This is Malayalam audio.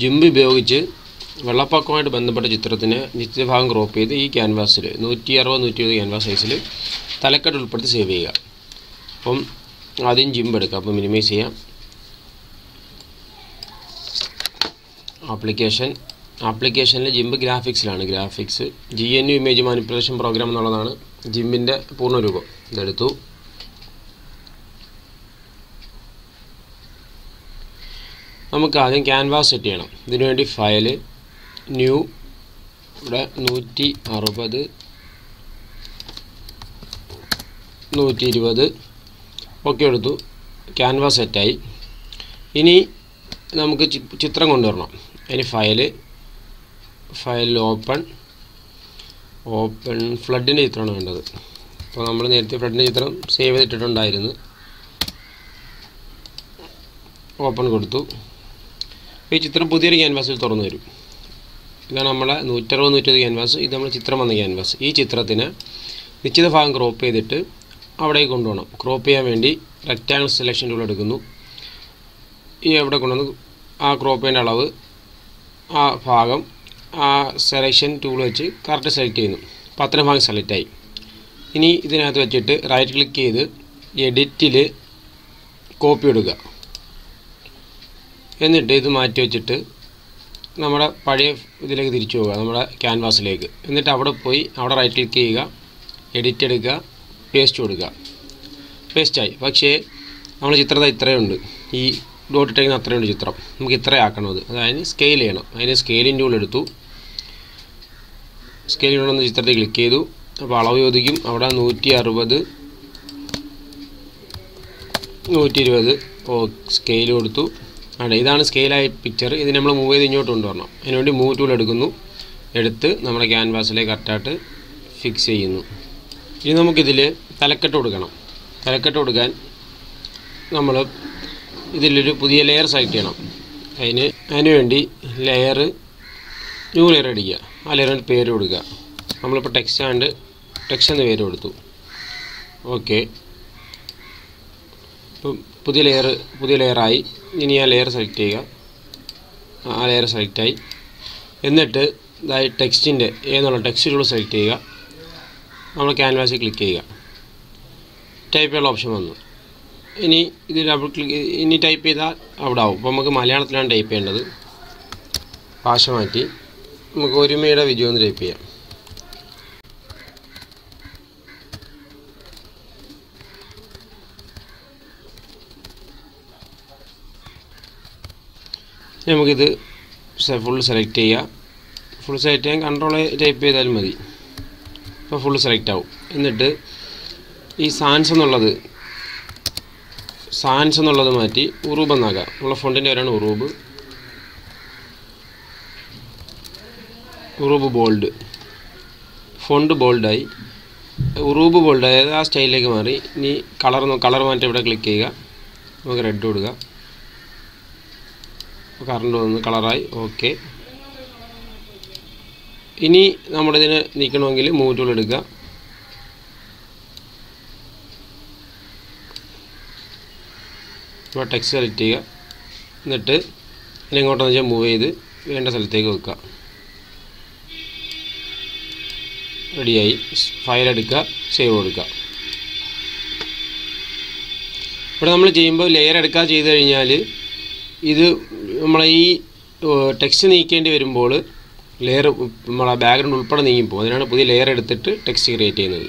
ജിംബ് ഉപയോഗിച്ച് വെള്ളപ്പൊക്കവുമായിട്ട് ബന്ധപ്പെട്ട ചിത്രത്തിന് നിശ്ചിത ഭാഗം ക്രോപ്പ് ചെയ്ത് ഈ ക്യാൻവാസിൽ നൂറ്റി അറുപത് നൂറ്റി ഇരുപത് ക്യാൻവാസ് സൈസിൽ തലക്കെട്ട് ഉൾപ്പെടുത്തി സേവ് ചെയ്യുക. അപ്പം ആദ്യം ജിമ്പ് എടുക്കുക അപ്പം മിനിമൈസ് ചെയ്യാം. ആപ്ലിക്കേഷൻ ആപ്ലിക്കേഷനിൽ GIMP ഗ്രാഫിക്സിലാണ് graphics G N U image manipulation program എന്നുള്ളതാണ് ജിമ്മിന്റെ പൂർണരൂപം ഇതെടുത്തു. നമുക്ക് ആദ്യം ക്യാൻവാസ് സെറ്റ് ചെയ്യണം. ഇതിനുവേണ്ടി ഫയൽ ന്യൂ ഇവിടെ നൂറ്റി അറുപത് നൂറ്റി ഇരുപത് ഒക്കെ എടുത്തു. ക്യാൻവാസ് സെറ്റായി ഇനി നമുക്ക് ചിത്രം കൊണ്ടുവരണം. ഇനി ഫയൽ ഫയൽ ഓപ്പൺ ഓപ്പൺ ഫ്ലഡിന്റെ ചിത്രമാണ് വേണ്ടത്. അപ്പോൾ നമ്മൾ നേരത്തെ ഫ്ലഡിന്റെ ചിത്രം സേവ് ചെയ്തിട്ടുണ്ടായിരുന്നു. ഓപ്പൺ കൊടുത്തു. ഈ ചിത്രം പുതിയൊരു ക്യാൻവാസിൽ തുറന്നു വരും ഇതാണ് നമ്മളെ നൂറ്ററുപത് നൂറ്റത് ക്യാൻവാസ് ഇത് നമ്മൾ ചിത്രം വന്ന ക്യാൻവാസ് ഈ ചിത്രത്തിന് നിശ്ചിത ഭാഗം ക്രോപ്പ് ചെയ്തിട്ട് അവിടേക്ക് കൊണ്ടുപോകണം. ക്രോപ്പ് ചെയ്യാൻ വേണ്ടി റെക്റ്റാങ്കിൾ സെലക്ഷൻ ടൂൾ എടുക്കുന്നു. ഈ അവിടെ കൊണ്ടുവന്ന് ആ ക്രോപ്പ് ചെയ്യേണ്ട അളവ് ആ ഭാഗം ആ സെലക്ഷൻ ടൂൾ വെച്ച് കറക്റ്റ് സെലക്ട് ചെയ്യുന്നു. അപ്പോൾ ഭാഗം സെലക്ട് ആയി. ഇനി ഇതിനകത്ത് വെച്ചിട്ട് റൈറ്റ് ക്ലിക്ക് ചെയ്ത് എഡിറ്റിൽ കോപ്പി എടുക്കുക എന്നിട്ട് ഇത് മാറ്റി വെച്ചിട്ട് നമ്മുടെ പഴയ ഇതിലേക്ക് തിരിച്ചു പോവുക നമ്മുടെ ക്യാൻവാസിലേക്ക്. എന്നിട്ട് അവിടെ പോയി അവിടെ റൈറ്റ് ക്ലിക്ക് ചെയ്യുക എഡിറ്റ് എടുക്കുക പേസ്റ്റ് കൊടുക്കുക. പേസ്റ്റായി പക്ഷേ നമ്മൾ ചിത്രത ഇത്രയുണ്ട്. ഈ ഡോട്ട് ഇട്ടേക്കുന്ന അത്രയുണ്ട് ചിത്രം. നമുക്ക് ഇത്ര ആക്കണം അത്. അതായത് സ്കെയിൽ ചെയ്യണം. അതിന് സ്കെയിലിന്റെ ടൂൾ എടുത്തു. സ്കെയിൽ ടൂൾ ചിത്രത്തിൽ ക്ലിക്ക് ചെയ്തു. അപ്പോൾ അളവ് ചോദിക്കും. അവിടെ നൂറ്റി അറുപത് നൂറ്റി ഇരുപത് സ്കെയിൽ കൊടുത്തു. ആണ്. ഇതാണ് സ്കെയിലായ പിക്ചർ ഇത് നമ്മൾ മൂവ് ചെയ്ത് ഇങ്ങോട്ട് കൊണ്ടുവരണം. അതിനുവേണ്ടി മൂവ് ടൂൾ എടുക്കുന്നു. എടുത്ത് നമ്മുടെ ക്യാൻവാസിലേക്ക് കറക്റ്റായിട്ട് ഫിക്സ് ചെയ്യുന്നു. ഇനി നമുക്കിതിൽ തലക്കെട്ട് കൊടുക്കണം. തലക്കെട്ട് കൊടുക്കാൻ നമ്മൾ ഇതിലൊരു പുതിയ ലെയർ സെലക്ട് ചെയ്യണം. അതിന് അതിനുവേണ്ടി ലെയർ ന്യൂ ലെയർ അടിക്കുക. ആ ലെയറിന് പേര് കൊടുക്കുക. നമ്മളിപ്പോൾ ടെക്സ്റ്റ് ആണ്ട് ടെക്സ്റ്റ് എന്ന് പേര് കൊടുത്തു. ഓക്കെ ഇപ്പം പുതിയ ലെയർ പുതിയ ലെയറായി ഇനി ആ ലെയർ സെലക്ട് ചെയ്യുക. ആ ലെയർ സെലക്റ്റായി എന്നിട്ട് ഇതായി ടെക്സ്റ്റിന്റെ ഏന്നുള്ള ടെക്സ്റ്റ് ടൂൾ സെലക്ട് ചെയ്യുക. നമ്മൾ ക്യാൻവാസിൽ ക്ലിക്ക് ചെയ്യുക. ടൈപ്പ് ചെയ്യാനുള്ള ഓപ്ഷൻ വന്നു. ഇനി ഇത് ഡബിൾ ക്ലിക്ക് ഇനി ടൈപ്പ് ചെയ്താൽ അവിടെ ആവും. അപ്പോൾ നമുക്ക് മലയാളത്തിലാണ് ടൈപ്പ് ചെയ്യേണ്ടത്. ഭാഷ മാറ്റി. നമുക്ക് ഒരുമയുടെ വിജയം ഒന്ന് ടൈപ്പ് ചെയ്യാം. നമുക്കിത് ഫുൾ സെലക്ട് ചെയ്യാം. ഫുൾ സെലക്ട് ചെയ്യാൻ കൺട്രോൾ ടൈപ്പ് ചെയ്താലും മതി. അപ്പോൾ ഫുൾ സെലക്ട് ആവും. എന്നിട്ട് ഈ സാൻസ് എന്നുള്ളത് സാൻസ് എന്നുള്ളത് മാറ്റി ഉറൂബ് എന്നാക്കാം. നമ്മളെ ഫോണ്ടിന്റെ പേരാണ് ഉറൂബ്. ഉറൂബ് ബോൾഡ് ഫോണ്ട് ബോൾഡായി ഉറൂബ് ബോൾഡ് അതായത് ആ സ്റ്റൈലിലേക്ക് മാറി. ഇനി കളർ കളർ മാറ്റി ഇവിടെ ക്ലിക്ക് ചെയ്യുക. നമുക്ക് റെഡ് കൊടുക്കുക കറണ്ട് വന്ന് കളറായി ഓക്കെ ഇനി നമ്മളിതിന് നീക്കണമെങ്കിൽ മൂവ് ടൂൾ എടുക്കുക. ഇപ്പോൾ ടെക്സ്റ്റ് സെലക്ട് ചെയ്യുക. എന്നിട്ട് ഇതിനെങ്ങോട്ടെന്ന് വെച്ചാൽ മൂവ് ചെയ്ത് വേണ്ട സ്ഥലത്തേക്ക് വെക്കുക. റെഡിയായി ഫയൽ എടുക്കുക. സേവ് കൊടുക്കുക. ഇവിടെ നമ്മൾ ചെയ്യുമ്പോൾ ലെയർ എടുക്കുക ചെയ്ത് കഴിഞ്ഞാൽ ഇത് നമ്മളെ ഈ ടെക്സ്റ്റ് നീക്കേണ്ടി വരുമ്പോൾ ലെയർ നമ്മളെ ബാക്ക്ഗ്രൗണ്ട് ഉൾപ്പെടെ നീങ്ങിപ്പോകും. അതിനാണ് പുതിയ ലെയർ എടുത്തിട്ട് ടെക്സ്റ്റ് ക്രിയേറ്റ് ചെയ്യുന്നത്.